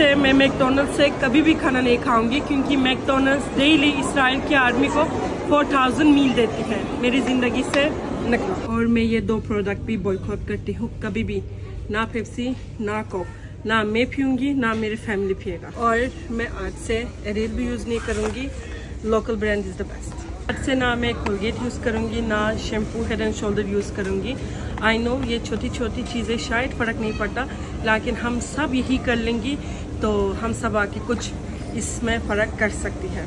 से मैं मैकडोनल्ड से कभी भी खाना नहीं खाऊँगी, क्योंकि मैकडोनल्ड्स डेली इसराइल की आर्मी को 4000 मील देती है, मेरी ज़िंदगी से नकला। और मैं ये दो प्रोडक्ट भी बॉयकॉट करती हूँ, कभी भी। ना पेप्सी ना कोक ना मैं पीऊँगी, ना मेरी फैमिली पिएगा। और मैं आज से एरियल भी यूज़ नहीं करूँगी local brand is the best आज से ना मैं कोलगेट यूज़ करूँगी, ना shampoo head and shoulder use करूँगी। आई नो ये छोटी छोटी चीज़ें शायद फ़र्क नहीं पड़ता, लेकिन हम सब यही कर लेंगी तो हम सब आके कुछ इसमें फ़र्क कर सकती है।